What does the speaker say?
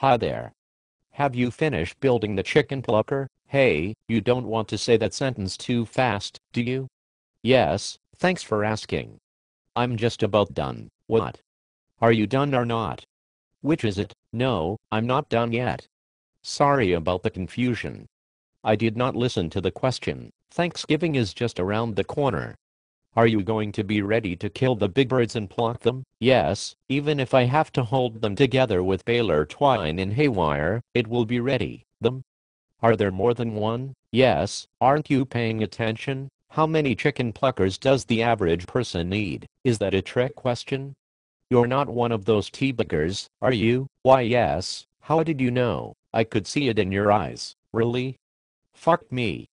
Hi there. Have you finished building the chicken plucker? Hey, you don't want to say that sentence too fast, do you? Yes, thanks for asking. I'm just about done. What? Are you done or not? Which is it? No, I'm not done yet. Sorry about the confusion. I did not listen to the question. Thanksgiving is just around the corner. Are you going to be ready to kill the big birds and pluck them? Yes, even if I have to hold them together with baler twine and haywire, it will be ready. Them? Are there more than one? Yes, aren't you paying attention? How many chicken pluckers does the average person need? Is that a trick question? You're not one of those tea-baggers, are you? Why yes, how did you know? I could see it in your eyes. Really? Fuck me.